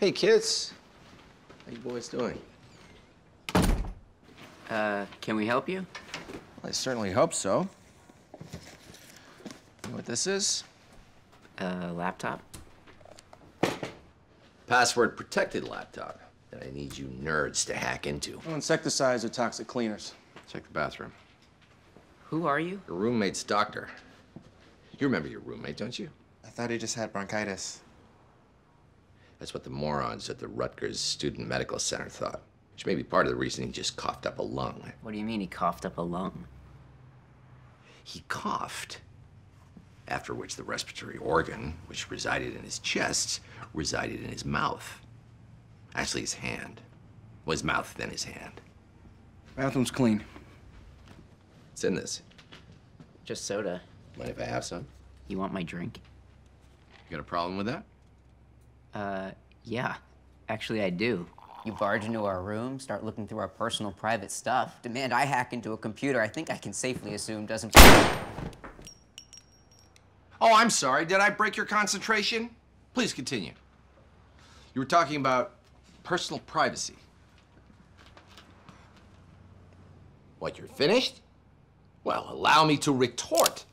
Hey, kids. How you boys doing? Uh, can we help you? I certainly hope so. You know what this is? Uh, laptop? Password protected laptop that I need you nerds to hack into. No insecticides or toxic cleaners. Check the bathroom. Who are you? Your roommate's doctor. You remember your roommate, don't you? I thought he just had bronchitis. That's what the morons at the Rutgers Student Medical Center thought, which may be part of the reason he just coughed up a lung. What do you mean he coughed up a lung? He coughed, after which the respiratory organ, which resided in his chest, resided in his mouth. Actually, his hand. Well, his mouth, then his hand. Bathroom's clean. It's in this. Just soda. Mind if I have some? You want my drink? You got a problem with that? Uh, yeah. Actually, I do. You barge into our room, start looking through our personal private stuff, demand I hack into a computer I think I can safely assume doesn't. Oh, I'm sorry. Did I break your concentration? Please continue. You were talking about personal privacy. What, you're finished? Well, allow me to retort.